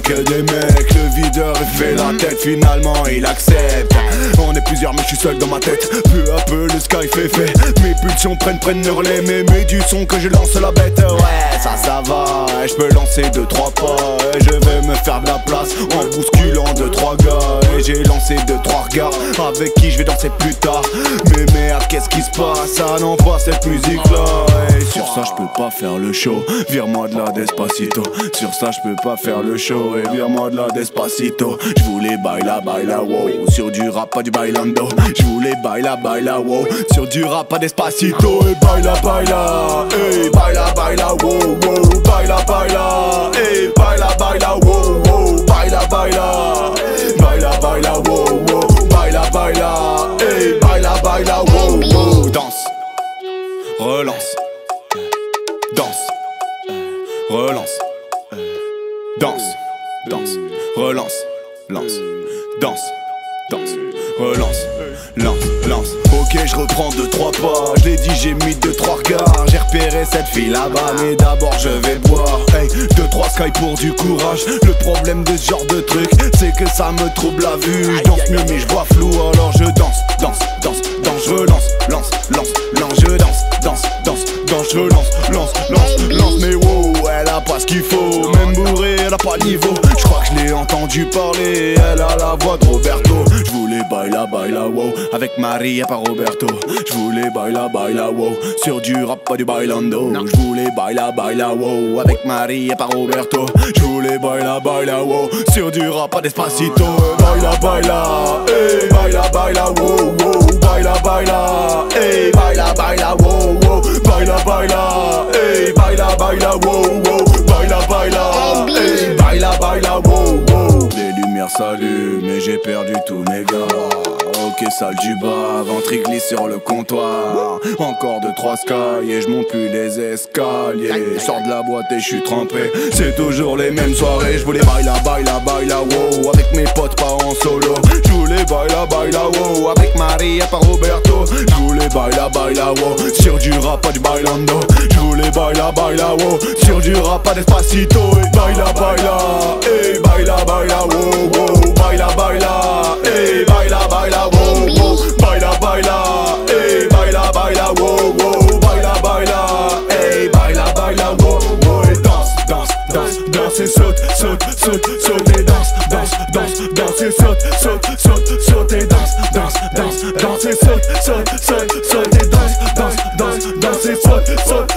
que des mecs. Le videur il fait la tête. Finalement il accepte. On est plusieurs mais je suis seul dans ma tête. Peu à peu le sky fait fait. Mes pulsions prennent prennent relais Mais mets du son que je lance la bête. Ouais ça ça va. Je peux lancer deux trois pas. Et je vais me faire de la place En bousculant deux trois gars. Et j'ai lancé deux trois regards Avec qui je vais danser plus tard. Mais merde qu'est-ce qui se passe? Ça n'envoie cette musique là sur ça je peux pas faire le show Vire-moi de la Despacito Sur ça je peux pas faire le show Et vire-moi de la Despacito Je voulais baila baila wow Sur du rap pas du bailando Je voulais baila baila wow Sur du rap pas Despacito Et baila baila Hey baila baila wow wow Baila baila Hey baila baila wow wow Baila baila Baila baila wow wow Baila Hey baila baila wow wow Danse Relance Danse. Relance. Danse. Danse. Relance. Lance. Danse. Danse. Relance. Lance. Lance. Ok je reprends deux trois pas. Je l'ai dit j'ai mis deux trois regards. J'ai repéré cette fille là-bas Mais d'abord je vais boire. Hey deux trois sky pour du courage. Le problème de ce genre de truc C'est que ça me trouble la vue. Je danse mieux mais je vois flou. Alors je danse Danse Danse Danse. Je relance Lance Lance Lance. Je danse Danse Je relance Lance Lance Lance. Mais wow elle a pas ce qu'il faut. Même bourrée elle a pas le niveau. Je crois que je l'ai entendu parler. Elle a la voix de Roberto. Je voulais baila baila wow. Avec Maria pas Roberto. Je voulais baila baila wow. Sur du rap pas du bailando. Je voulais baila baila wow. Avec Maria pas Roberto. Je voulais baila baila wow. Sur du rap pas Despacito. Baila baila Hey baila baila wow wow Les lumières s'allument et j'ai perdu tous mes gars Ok sale du bas, ventre glisse sur le comptoir Encore deux trois sky et je monte plus les escaliers sors de la boîte et je suis trempé C'est toujours les mêmes soirées Je voulais baila baila baila wow Avec mes potes pas en solo Je voulais baila baila wow Avec Maria pas Roberto Je voulais baila baila wow Sur du rap pas du bailando Je voulais baila baila wow Sur du rap pas despacito Et baila baila baila baila wow saute saute saute saute et danse danse danse danse et saute saute saute saute et danse danse danse danse et saute saute saute saute et danse danse danse danse et saute saute